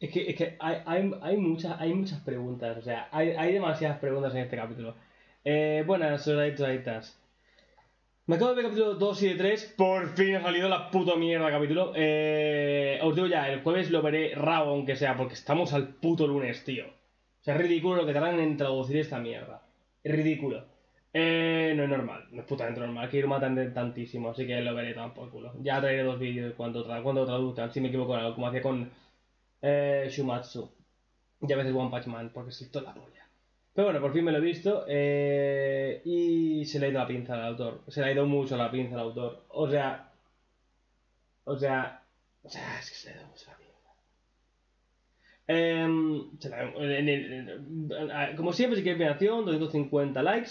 Es que, es que hay, hay, hay, muchas, hay muchas preguntas, o sea, hay, hay demasiadas preguntas en este capítulo. Eh, buenas, soldaditas. Me acabo de ver capítulo 2 y de 3. Por fin ha salido la puta mierda capítulo. Eh, os digo ya, el jueves lo veré rabo, aunque sea, porque estamos al puto lunes, tío. O sea, es ridículo lo que tardan en traducir esta mierda. Es ridículo. Eh, no es normal, no es putamente normal. Que ir matando tantísimo, así que lo veré tan por culo. Ya traeré dos vídeos cuando, cuando traduzcan, si me equivoco, como hacía con eh, Shumatsu. Y a veces One Punch Man, porque toda la polla. Pero bueno, por fin me lo he visto eh, y se le ha ido la pinza al autor. Se le ha ido mucho la pinza al autor. O sea... O sea... O sea, es que se le ha ido mucho la pinza. Eh, como siempre, si queréis mi acción, 250 likes.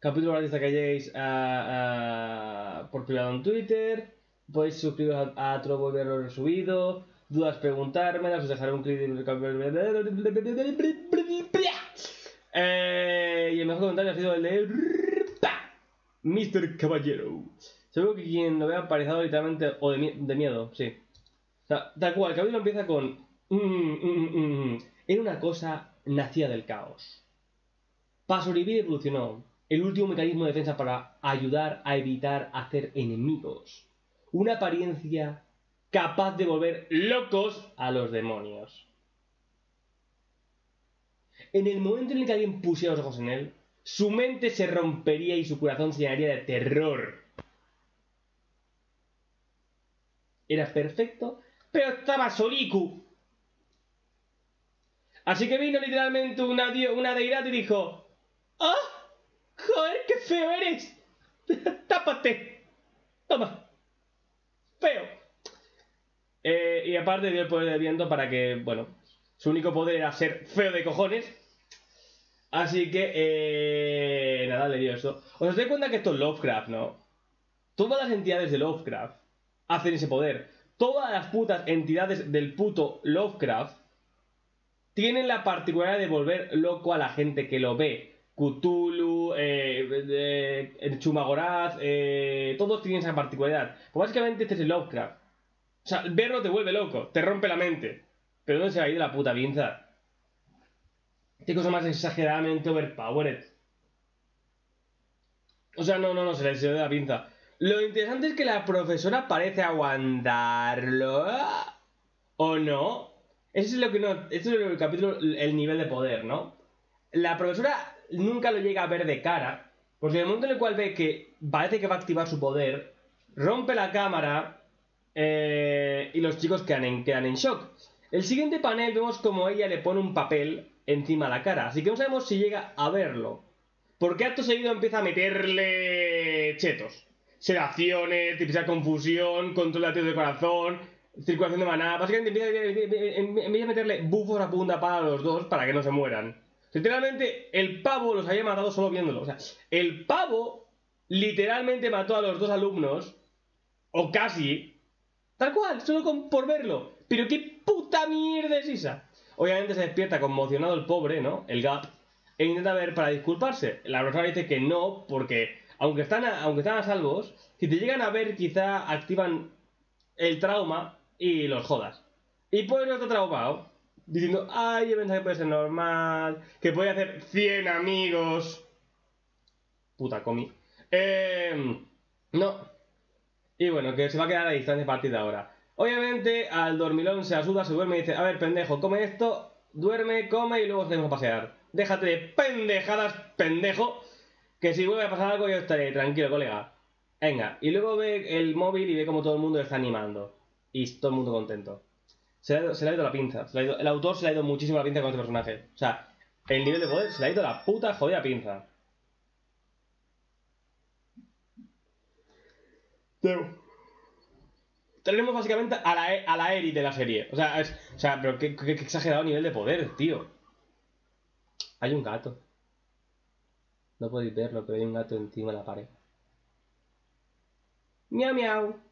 Capítulo gratis que lleguéis por privado en Twitter. Podéis suscribiros a, a Trovo y verlo resubido. Dudas, preguntármelas. Os dejaré un clip eh, y el mejor comentario ha sido el de Mr. Caballero. Seguro que quien lo vea parecido literalmente o de, miedo, sí. O sea, tal cual, el capítulo empieza con... Mm, mm, mm, Era una cosa nacida del caos. Para sobrevivir evolucionó el último mecanismo de defensa para ayudar a evitar hacer enemigos. Una apariencia capaz de volver locos a los demonios. En el momento en el que alguien pusiera los ojos en él, su mente se rompería y su corazón se llenaría de terror. Era perfecto, pero estaba soliku. Así que vino literalmente una, deidad y dijo: ¡Ah! ¡Joder, qué feo eres! ¡Tápate! Toma. Feo. Eh, y aparte dio el poder de viento para que, bueno, su único poder era ser feo de cojones. Así que, eh, nada, le dio eso. Os dais cuenta que esto es Lovecraft, ¿no? Todas las entidades de Lovecraft hacen ese poder. Todas las putas entidades del puto Lovecraft tienen la particularidad de volver loco a la gente que lo ve. Cthulhu, eh, eh Chumagoraz, eh, todos tienen esa particularidad. Pues básicamente este es el Lovecraft. O sea, verlo te vuelve loco, te rompe la mente. Pero ¿dónde se va a ir la puta pinza? Qué cosa más exageradamente overpowered. O sea, no, no, no, se le dio de la pinza. Lo interesante es que la profesora parece aguantarlo. ¿O no? Eso es lo que no. Esto es el capítulo, el nivel de poder, ¿no? La profesora nunca lo llega a ver de cara. Porque en el momento en el cual ve que parece que va a activar su poder, rompe la cámara eh, y los chicos quedan en, quedan en shock. El siguiente panel vemos como ella le pone un papel encima de la cara, así que no sabemos si llega a verlo. Porque acto seguido empieza a meterle chetos. Sedaciones, tipizar confusión, control de latido de corazón, circulación de maná. Básicamente empieza, a meterle bufos a punta para los dos para que no se mueran. Literalmente, el pavo los había matado solo viéndolo. O sea, el pavo literalmente mató a los dos alumnos, o casi, tal cual, solo por verlo. Pero qué puta mierda es esa. Obviamente se despierta conmocionado el pobre, ¿no? El Gap. E intenta ver para disculparse. La profesora dice que no, porque aunque están a, aunque están a salvos, si te llegan a ver, quizá activan el trauma y los jodas. Y pues no está traumado. Diciendo, ay, yo pensaba que puede ser normal, que puede hacer 100 amigos. Puta comi. Eh, no. Y bueno, que se va a quedar a distancia a partir de ahora. Obviamente, al dormilón se asuda, se duerme y dice, a ver, pendejo, come esto, duerme, come y luego tenemos a pasear. Déjate de pendejadas, pendejo, que si vuelve a pasar algo yo estaré tranquilo, colega. Venga, y luego ve el móvil y ve como todo el mundo está animando. Y todo el mundo contento. Se le ha ido, la pinza. el autor se le ha ido muchísimo la pinza con este personaje. O sea, el nivel de poder se le ha ido la puta jodida pinza. Tenemos básicamente a la, e, a la Eri de la serie. O sea, o sea pero qué, qué, exagerado nivel de poder, tío. Hay un gato. No podéis verlo, pero hay un gato encima de la pared. Miau, miau.